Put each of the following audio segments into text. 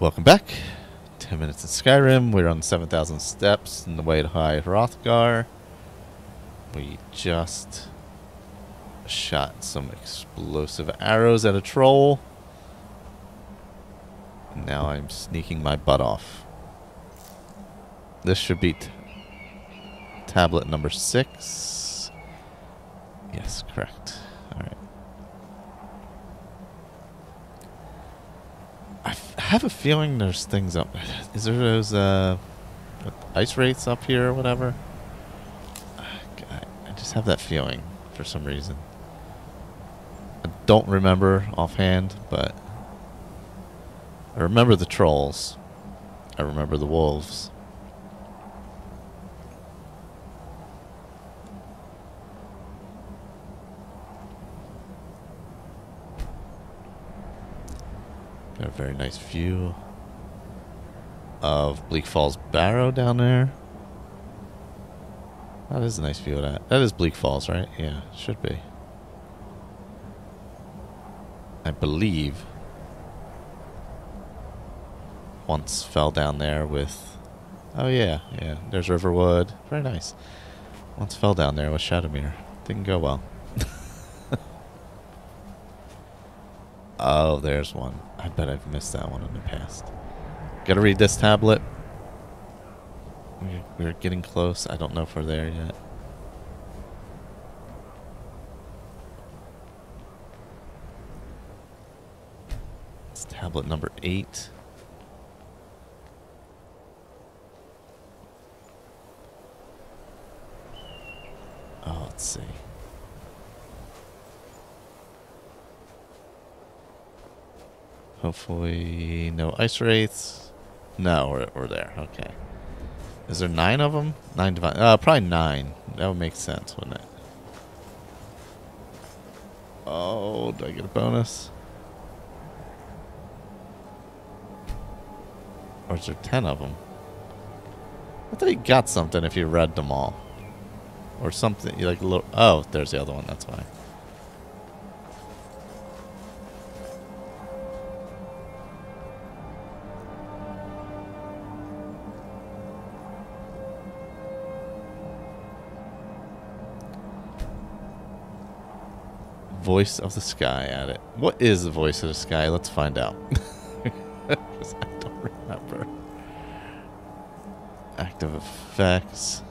Welcome back. 10 minutes in Skyrim. We're on 7,000 steps in the way to High Hrothgar. We just shot some explosive arrows at a troll. Now I'm sneaking my butt off. This should be tablet number six. Yes, correct. Alright. I f- have a feeling there's things up. Is there those uh, ice wraiths up here or whatever? I just have that feeling for some reason. I don't remember offhand, but I remember the trolls. I remember the wolves. Very nice view of Bleak Falls Barrow down there. That is a nice view of that. That is Bleak Falls, right? Yeah, should be. I believe once fell down there with oh yeah yeah there's riverwood very nice once fell down there with shadowmere didn't go well oh there's one. I bet i've missed that one in the past. Gotta read this tablet. We're, getting close. I don't know if we're there yet. It's tablet number eight. Oh, let's see. Hopefully, no ice wraiths. No, we're, we're there. Okay. Is there nine of them? Nine divine. Uh, probably nine. That would make sense, wouldn't it? Oh, do I get a bonus? Or is there ten of them? I thought you got something if you read them all or something You like a little oh there's the other one that's why voice of the sky at it what is the voice of the sky let's find out. i don't remember active effects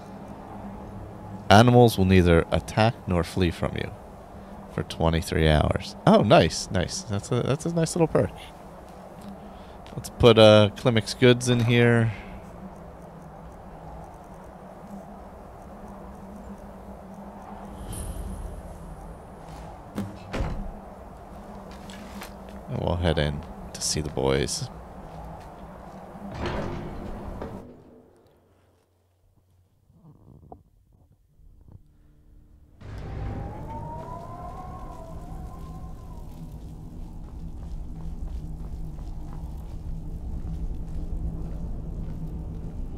Animals will neither attack nor flee from you for 23 hours. Oh, nice, nice. That's a that's a nice little perk. Let's put uh Klimmek's goods in here. We'll head in to see the boys.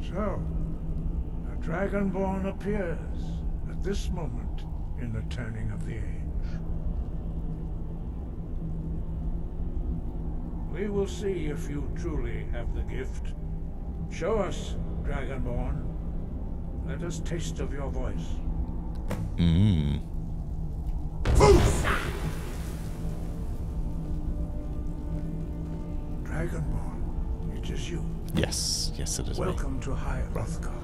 So, a Dragonborn appears at this moment in the turning of the age. We will see if you truly have the gift. Show us, Dragonborn. Let us taste of your voice. Mmm. Dragonborn, it is you. Yes, yes, it is me. Welcome to High Hrothgar.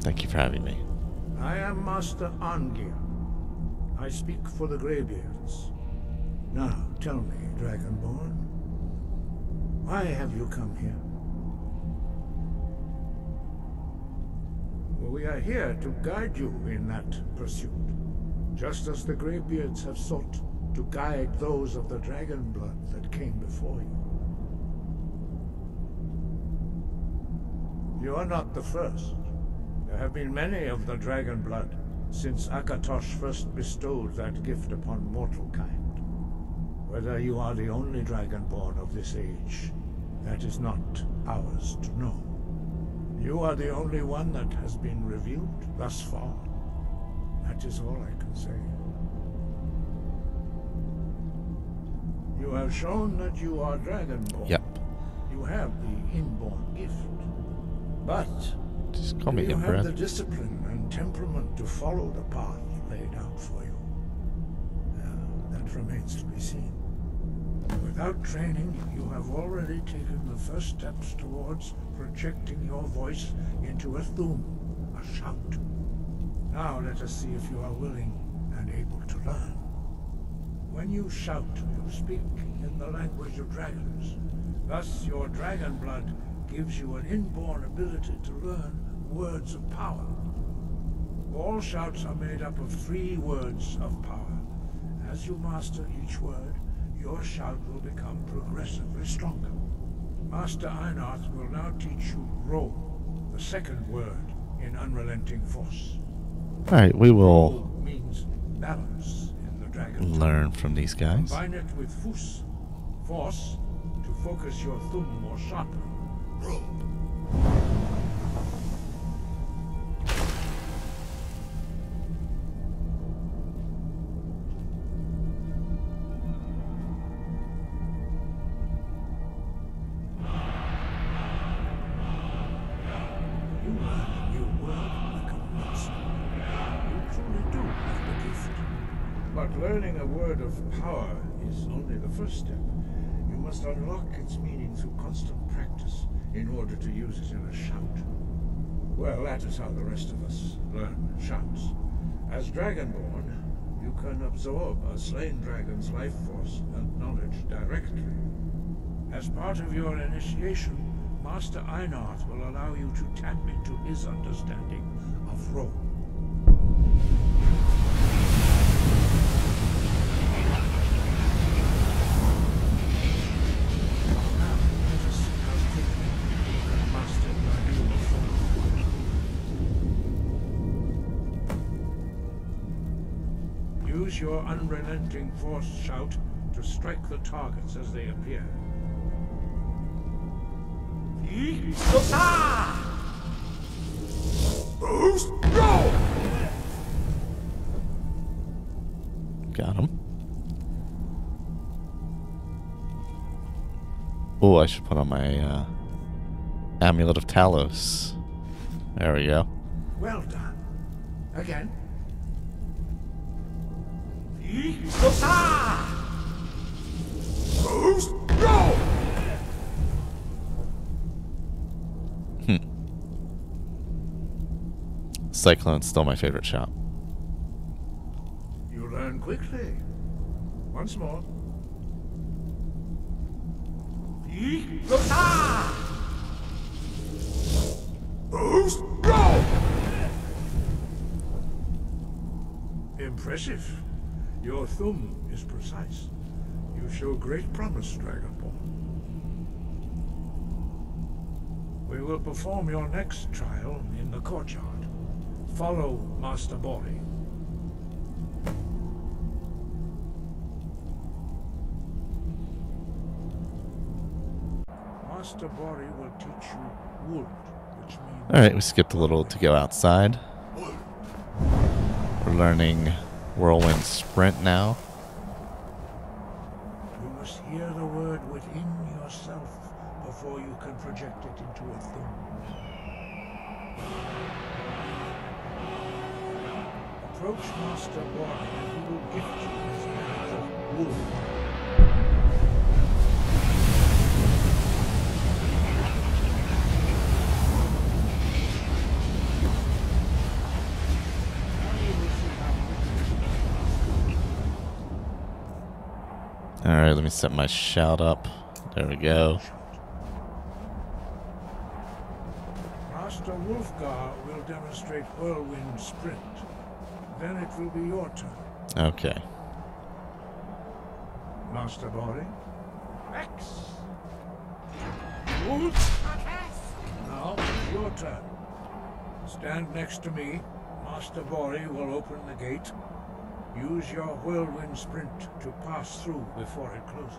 Thank you for having me. I am Master Arngeir. I speak for the Greybeards. Now, tell me, Dragonborn, why have you come here? We are here to guide you in that pursuit, just as the Greybeards have sought to guide those of the dragon blood that came before you. You are not the first. There have been many of the dragon blood since Akatosh first bestowed that gift upon mortal kind. Whether you are the only dragonborn of this age, that is not ours to know. You are the only one that has been revealed thus far. That is all I can say. You have shown that you are dragonborn. Yep. You have the inborn gift. But Just call me you have the discipline and temperament to follow the path laid out for you? Uh, that remains to be seen. Without training, you have already taken the first steps towards projecting your voice into a thum, a shout. Now let us see if you are willing and able to learn. When you shout, you speak in the language of dragons. Thus, your dragon blood gives you an inborn ability to learn words of power. All shouts are made up of three words of power. As you master each word, your shout will become progressively stronger. Master Einarth will now teach you Ro, the second word in Unrelenting Force. Alright, we will means balance in the dragon tongue. learn from these guys. Combine it with Fus, Force, to focus your thum more sharply. Learning a word of power is only the first step. You must unlock its meaning through constant practice in order to use it in a shout. Well, that is how the rest of us learn shouts. As Dragonborn, you can absorb a slain dragon's life force and knowledge directly. As part of your initiation, Master Einarth will allow you to tap into his understanding of Ro. Your unrelenting force shout to strike the targets as they appear. Boost! Go! Got him. Oh, I should put on my uh, Amulet of Talos. There we go. Well done. Again. Go! Cyclone's still my favorite shot. You learn quickly. Once more. Boost! Go! Impressive. Your thum is precise. You show great promise, Dragonborn. We will perform your next trial in the courtyard. Follow Master Borri. Master Borri will teach you Wuld, which means Alright, we skipped a little to go outside. We're learning Whirlwind Sprint now. you must hear the word within yourself before you can project it into a thing. Approach Master Borri and he will gift you his of Wuld. Let me set my shout up. There we go. Master Wulfgar will demonstrate Whirlwind Sprint. Then it will be your turn. Okay. Master Borri. X. Wolf. Now, your turn. Stand next to me. Master Borri will open the gate. Use your whirlwind sprint to pass through before it closes.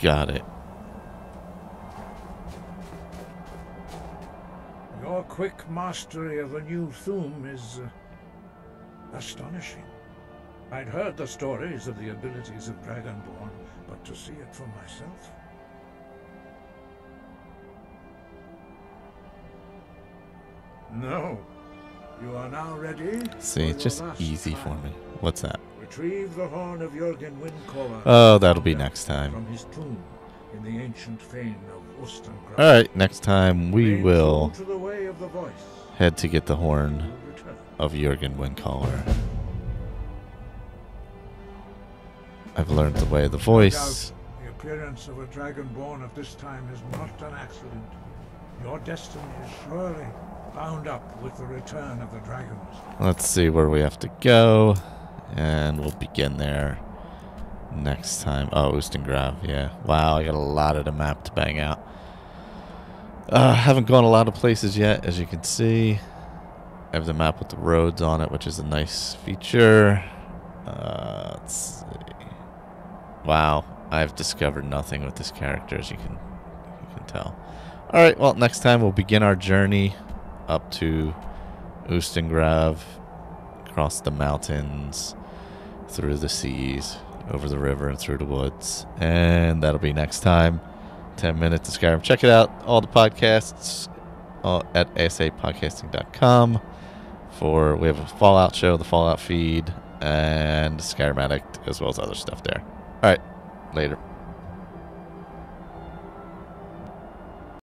Got it. Your quick mastery of a new thum is uh, astonishing. I'd heard the stories of the abilities of Dragonborn, but to see it for myself... No. You are now ready? See, it's just easy for me. What's that? Retrieve the horn of Jurgen Windcaller. Oh, that'll be next time. From his tomb in the ancient fane of Ustengrav. Alright, next time we will to the way of the voice. head to get the horn of Jurgen Windcaller. I've learned the way of the voice. The appearance of a dragonborn of this time is not an accident. Your destiny is surely bound up with the return of the dragons. Let's see where we have to go. And we'll begin there next time. Oh, Ustengrav, yeah. Wow, I got a lot of the map to bang out. Uh, haven't gone a lot of places yet, as you can see. I have the map with the roads on it, which is a nice feature. Uh, let's see. Wow, I've discovered nothing with this character, as you can, you can tell. Alright, well, next time we'll begin our journey up to Ustengrav, across the mountains, through the seas, over the river, and through the woods. And that'll be next time. 10 minutes of Skyrim. Check it out. All the podcasts uh, at asapodcasting.com. For we have a Fallout show, the Fallout feed, and Skyrim Addict, as well as other stuff there. All right, later.